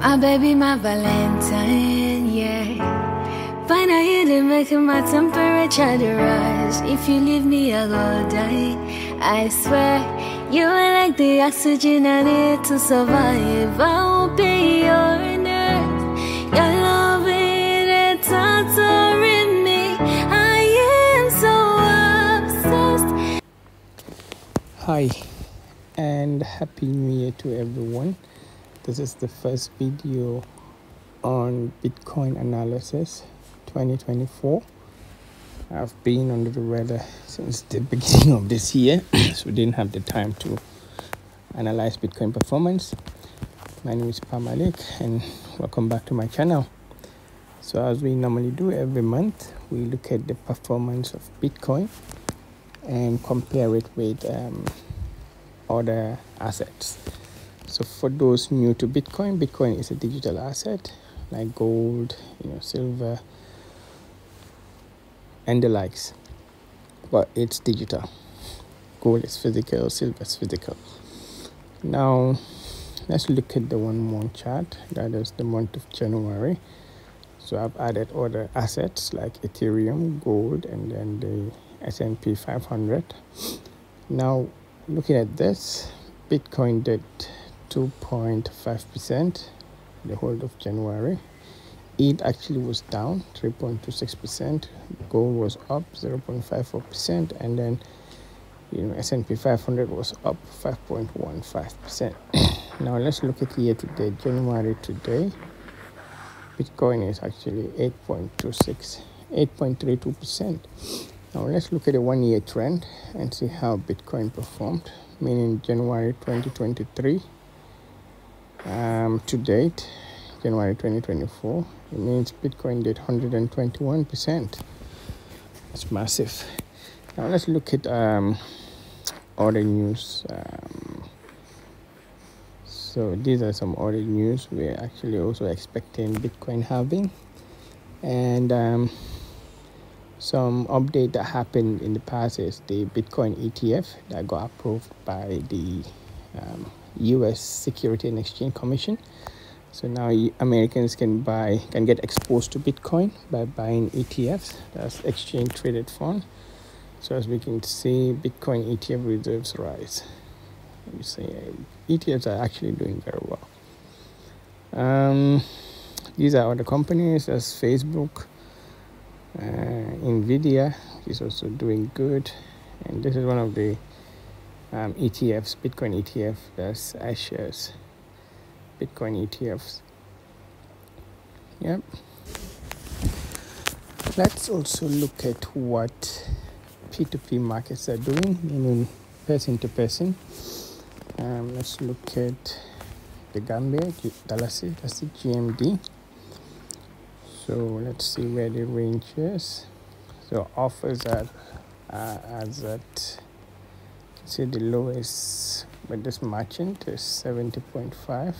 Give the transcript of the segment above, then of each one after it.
My baby, my Valentine, yeah. Find out you did make my temperature to rise. If you leave me, I'll go die. I swear, you are like the oxygen I need to survive. I won't be your nurse. Your love it torturing me. I am so obsessed. Hi and happy new year to everyone. This is the first video on Bitcoin analysis 2024. I've been under the weather since the beginning of this year, so we didn't have the time to analyze Bitcoin performance. My name is Pa Malick, and welcome back to my channel. So, as we normally do every month, we look at the performance of Bitcoin and compare it with um, other assets. So for those new to Bitcoin, Bitcoin is a digital asset like gold, you know, silver, and the likes. But it's digital. Gold is physical, silver is physical. Now let's look at the one month chart. That is the month of January. So I've added other assets like Ethereum, gold, and then the S&P 500. Now looking at this, Bitcoin did 2.5% the whole of January. It actually was down 3.26%. Gold was up 0.54%, and then you know S&P 500 was up 5.15%. now let's look at year to date, January today. Bitcoin is actually 8.26, 8.32%. Now let's look at the one year trend and see how Bitcoin performed, meaning January 2023 um, to date, January 2024. It means Bitcoin did 121%. It's massive. Now let's look at um, other news. Um, so these are some other news. We're actually also expecting Bitcoin halving. And um, some update that happened in the past is the Bitcoin ETF that got approved by the um, U.S. Security and Exchange Commission. So now Americans can buy can get exposed to Bitcoin by buying ETFs. That's exchange traded fund. So as we can see, Bitcoin ETF reserves rise. Let me see, ETFs are actually doing very well. Um, these are other companies as Facebook, uh, Nvidia is also doing good, and this is one of the um, ETFs, Bitcoin ETF, that's iShares, Bitcoin ETFs. Yep. Let's also look at what P2P markets are doing, meaning person to person. Um, let's look at the Gambia, Dalasi, that's the GMD. So let's see where the range is. So offers are uh, as at see the lowest with this merchant is 70.5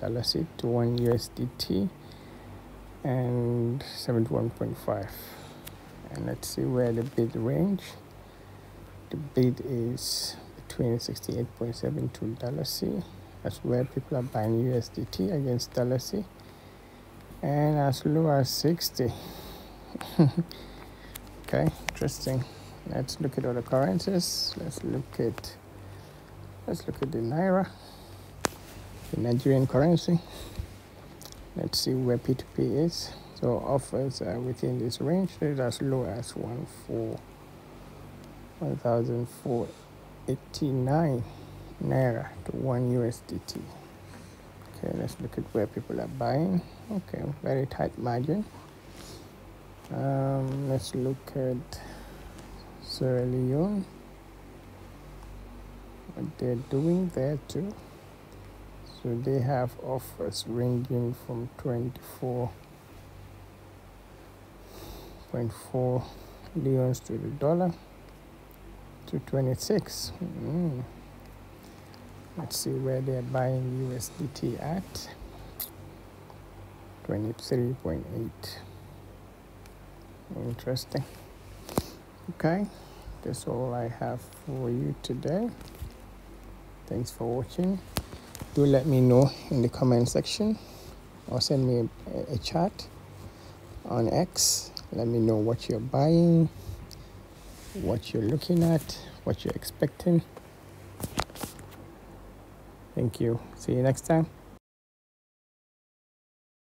dollars to 1 USDT and 71.5 and let's see where the bid range. The bid is between 68.72 dollars. That's where people are buying USDT against dollars. And as low as 60 okay interesting let's look at other currencies. Let's look at let's look at the naira the nigerian currency. Let's see where p2p is. So offers are within this range. It's as low as 1 for 1489 naira to 1 usdt okay let's look at where people are buying. Okay very tight margin. Um, let's look at Sierra Leone what they're doing there too. So they have offers ranging from 24.4 leons to the dollar to 26 mm. let's see where they're buying USDT at. 23.8 interesting. Okay that's all i have for you today thanks for watching do let me know in the comment section or send me a, a chat on X. Let me know what you're buying, what you're looking at, what you're expecting. Thank you. See you next time.